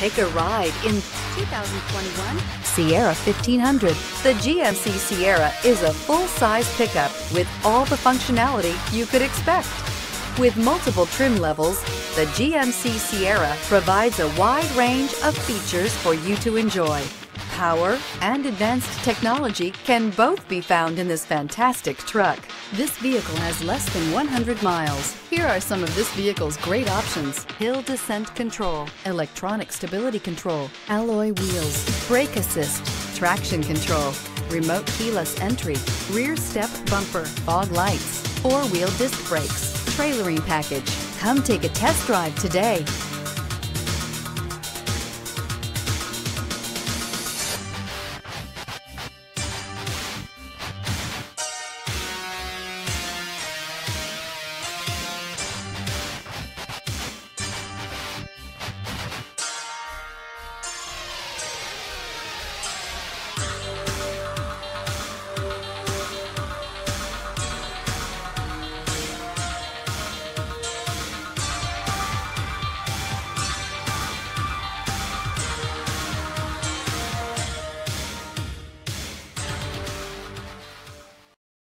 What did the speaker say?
Take a ride in 2021 Sierra 1500. The GMC Sierra is a full-size pickup with all the functionality you could expect. With multiple trim levels, the GMC Sierra provides a wide range of features for you to enjoy. Power and advanced technology can both be found in this fantastic truck. This vehicle has less than 100 miles. Here are some of this vehicle's great options. Hill descent control, electronic stability control, alloy wheels, brake assist, traction control, remote keyless entry, rear step bumper, fog lights, four-wheel disc brakes, trailering package. Come take a test drive today.